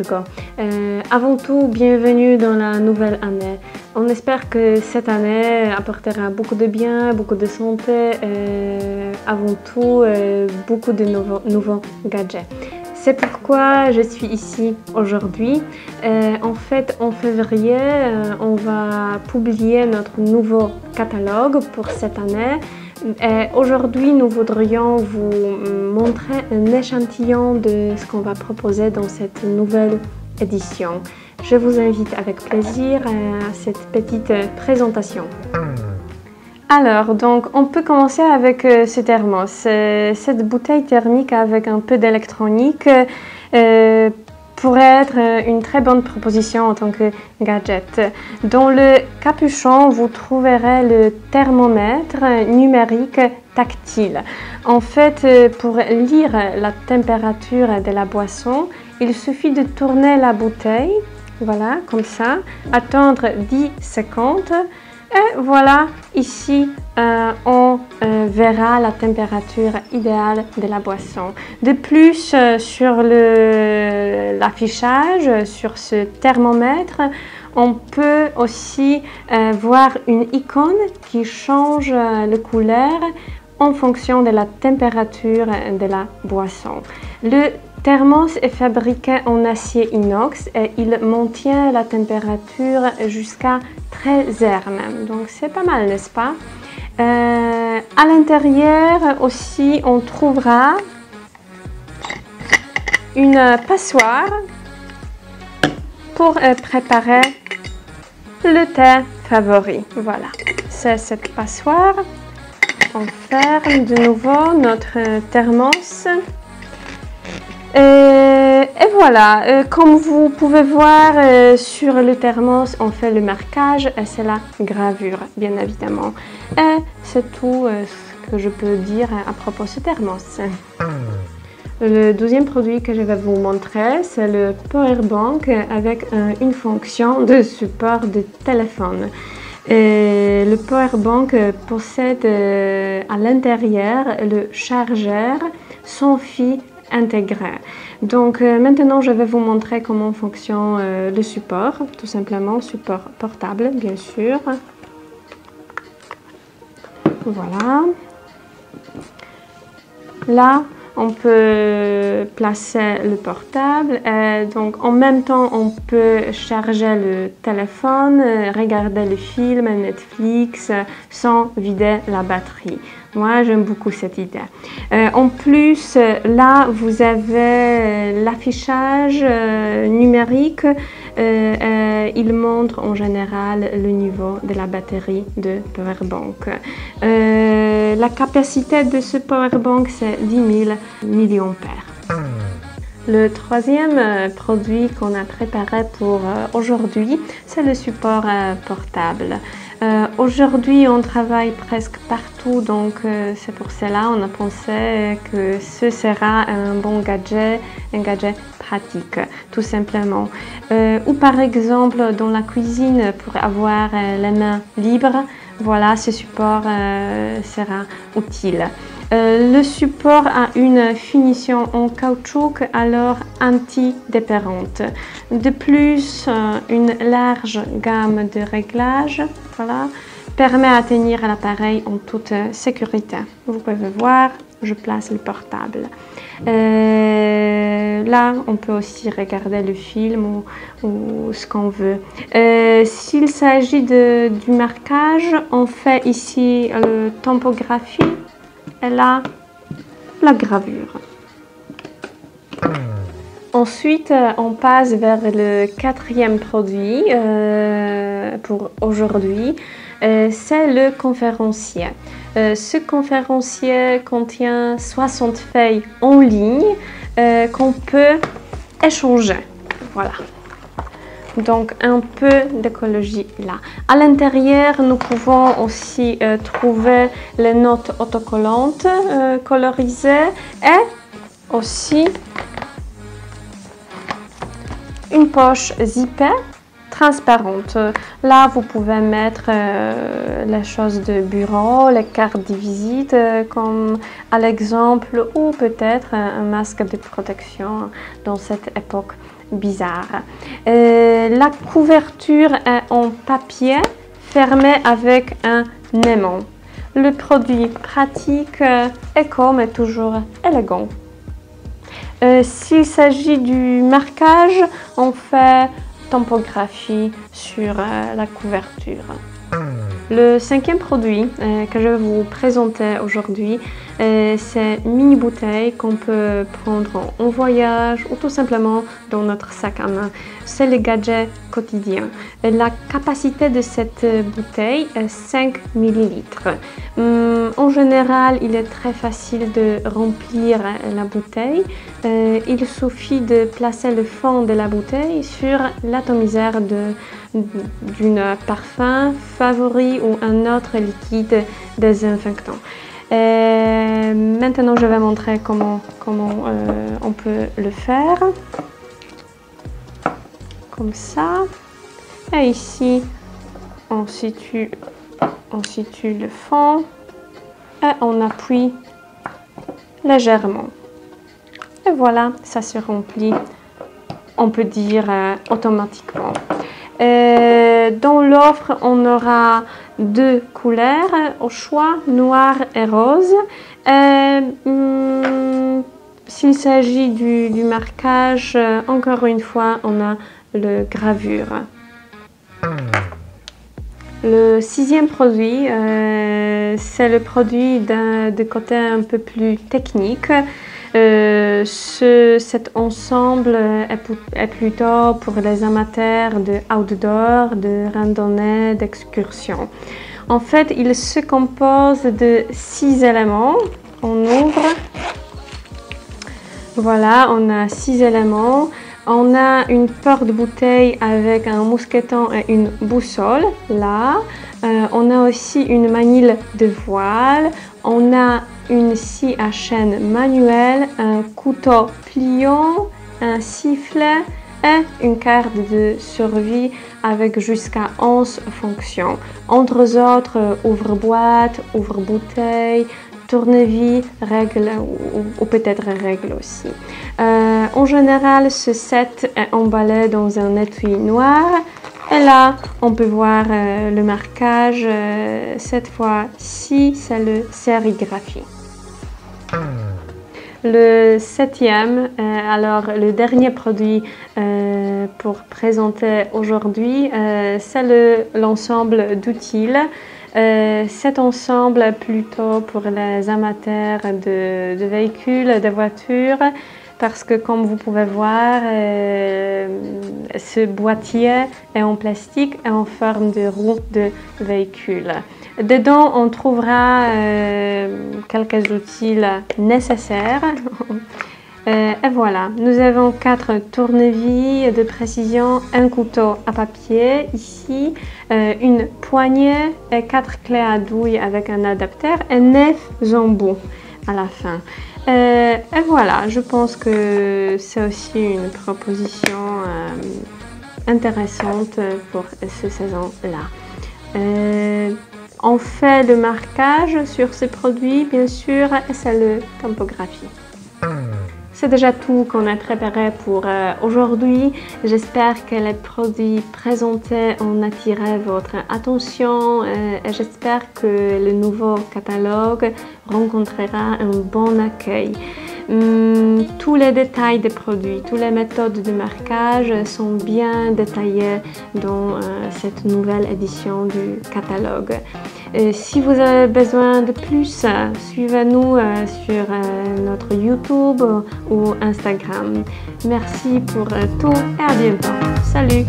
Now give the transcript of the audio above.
Euh, avant tout, bienvenue dans la nouvelle année. On espère que cette année apportera beaucoup de bien, beaucoup de santé, et avant tout, euh, beaucoup de nouveaux, gadgets. C'est pourquoi je suis ici aujourd'hui. Euh, en fait, en février, euh, on va publier notre nouveau catalogue pour cette année. Et Aujourd'hui, nous voudrions vous montrer un échantillon de ce qu'on va proposer dans cette nouvelle édition. Je vous invite avec plaisir à cette petite présentation. Alors, donc, on peut commencer avec euh, ce thermos. Euh, cette bouteille thermique avec un peu d'électronique euh, pourrait être euh, une très bonne proposition en tant que gadget. Dans le capuchon, vous trouverez le thermomètre numérique tactile. En fait, euh, pour lire la température de la boisson, il suffit de tourner la bouteille, voilà, comme ça, attendre 10 secondes et voilà, ici, euh, on euh, verra la température idéale de la boisson. De plus, euh, sur l'affichage, sur ce thermomètre, on peut aussi voir une icône qui change le couleur en fonction de la température de la boisson. Le thermos est fabriqué en acier inox et il maintient la température jusqu'à 13 heures même. Donc c'est pas mal, n'est-ce pas? Euh, À l'intérieur aussi, on trouvera une passoire pour euh, préparer le thé favori. Voilà, c'est cette passoire. On ferme de nouveau notre thermos. Et voilà, euh, comme vous pouvez voir euh, sur le thermos, on fait le marquage et c'est la gravure, bien évidemment. Et c'est tout euh, ce que je peux dire à propos de ce thermos. Le deuxième produit que je vais vous montrer, c'est le Powerbank avec euh, une fonction de support de téléphone. Le Powerbank euh, possède à l'intérieur le chargeur sans fil intégré. Donc euh, maintenant, je vais vous montrer comment fonctionne euh, le support, tout simplement support portable, bien sûr. Voilà. Là, on peut placer le portable. et donc, en même temps, on peut charger le téléphone, euh, regarder le film Netflix euh, sans vider la batterie. Moi, j'aime beaucoup cette idée. Euh, en plus, euh, là, vous avez euh, l'affichage euh, numérique. Euh, euh, il montre en général le niveau de la batterie de Powerbank. La capacité de ce Powerbank, c'est 10 000 milliampères. Le troisième euh, produit qu'on a préparé pour euh, aujourd'hui, c'est le support euh, portable. Aujourd'hui, on travaille presque partout, donc c'est pour cela on a pensé que ce sera un bon gadget, un gadget pratique, tout simplement. Euh, ou par exemple dans la cuisine pour avoir euh, les mains libres, voilà, ce support euh, sera utile. Euh, le support a une finition en caoutchouc alors anti-dépérante. De plus, une large gamme de réglages voilà, permet à tenir l'appareil en toute sécurité. Vous pouvez voir, je place le portable. Euh, là, on peut aussi regarder le film ou, ce qu'on veut. Euh, S'il s'agit du marquage, on fait ici le topographie et là, la gravure. Ensuite, euh, on passe vers le quatrième produit euh, pour aujourd'hui. Euh, c'est le conférencier. Euh, ce conférencier contient 60 feuilles en ligne euh, qu'on peut échanger. Voilà. Donc un peu d'écologie là. À l'intérieur, nous pouvons aussi euh, trouver les notes autocollantes colorisées et aussi une poche zippée transparente. Là, vous pouvez mettre euh, les choses de bureau, les cartes de visite, euh, comme à l'exemple, ou peut-être un masque de protection dans cette époque bizarre. la couverture est en papier fermé avec un aimant. Le produit pratique, éco mais toujours élégant. S'il s'agit du marquage, on fait topographie sur la couverture. Le cinquième produit euh, que je vais vous présenter aujourd'hui, euh, c'est une mini bouteille qu'on peut prendre en voyage ou tout simplement dans notre sac à main. C'est le gadget quotidien. La capacité de cette bouteille est 5 ml. Hum, en général, il est très facile de remplir la bouteille. Euh, il suffit de placer le fond de la bouteille sur l'atomiseur d'une parfum favori ou un autre liquide désinfectant. Et maintenant, je vais montrer comment, comment euh, on peut le faire. Comme ça. Et ici, on situe, on situe le fond et on appuie légèrement. Et voilà, ça se remplit, on peut dire euh, automatiquement. Euh, dans l'offre, on aura deux couleurs au choix, noir et rose. Euh, hmm, s'il s'agit du, marquage, euh, encore une fois, on a le gravure. Le sixième produit, c'est le produit de côté un peu plus technique. Euh, cet ensemble est, plutôt pour les amateurs de outdoor, de randonnée, d'excursion. En fait, il se compose de six éléments. On ouvre. Voilà, on a six éléments. On a une porte-bouteille avec un mousqueton et une boussole, là. On a aussi une manille de voile. On a une scie à chaîne manuelle, un couteau pliant, un sifflet et une carte de survie avec jusqu'à 11 fonctions. Entre autres, ouvre-boîte, ouvre-bouteille, tournevis, règle ou, peut-être règle aussi. Euh, en général, ce set est emballé dans un étui noir. Et là, on peut voir euh, le marquage. Euh, cette fois-ci, c'est le sérigraphie. Le septième, euh, alors le dernier produit pour présenter aujourd'hui, c'est l'ensemble d'outils. cet ensemble plutôt pour les amateurs de, de, véhicules, de voitures, parce que comme vous pouvez voir, ce boîtier est en plastique et en forme de roue de véhicule. Dedans, on trouvera euh, quelques outils nécessaires. Euh, et voilà, nous avons quatre tournevis de précision, un couteau à papier ici, euh, une poignée et quatre clés à douille avec un adaptateur et neuf embouts à la fin. Et voilà, je pense que c'est aussi une proposition intéressante pour ce saison-là. On fait le marquage sur ces produits, bien sûr, et c'est le topographie. C'est déjà tout qu'on a préparé pour euh, aujourd'hui. J'espère que les produits présentés ont attiré votre attention euh, et j'espère que le nouveau catalogue rencontrera un bon accueil. Hum, tous les détails des produits, toutes les méthodes de marquage sont bien détaillés dans euh, cette nouvelle édition du catalogue. Euh, si vous avez besoin de plus, euh, suivez-nous euh, sur notre YouTube ou Instagram. Merci pour tout et à bientôt. Salut!